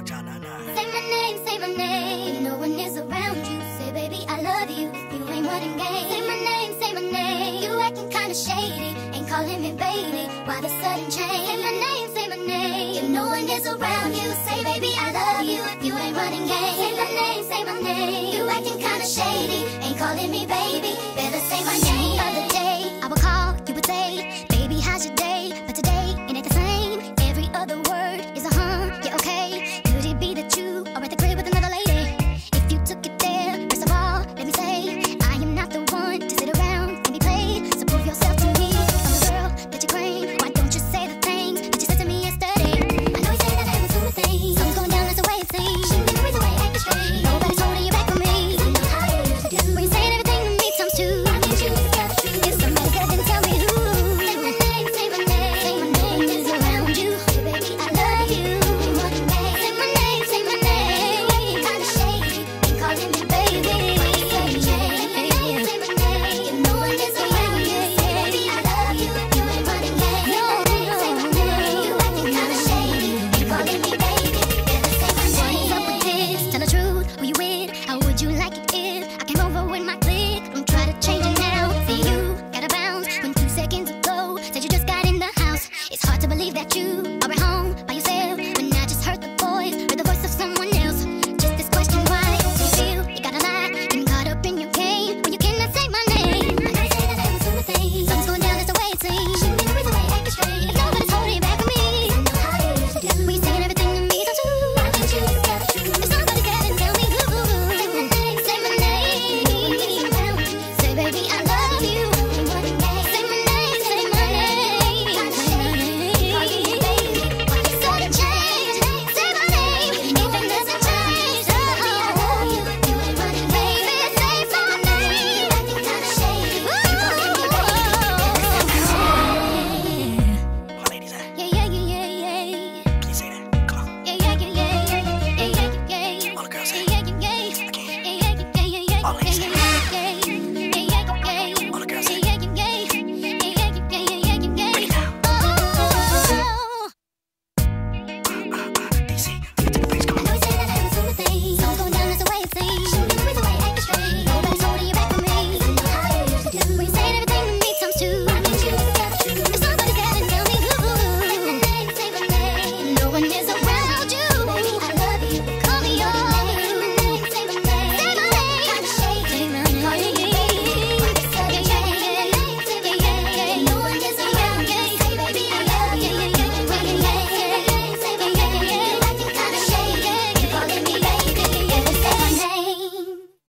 out, John, nah. Say my name, say my name. No one is around you. Say, baby, I love you. You ain't running game. Say my name, say my name. You acting kinda shady. Ain't calling me baby. Why the sudden change? Say my name, say my name. If no one is around you, say, baby, I love you. If you ain't running game. Say my name, say my name. You acting kinda shady. Ain't calling me baby. Better say my name. Other day, I would call, you would say, baby, how's your day? But today, it ain't the same. Every other word Let me say always.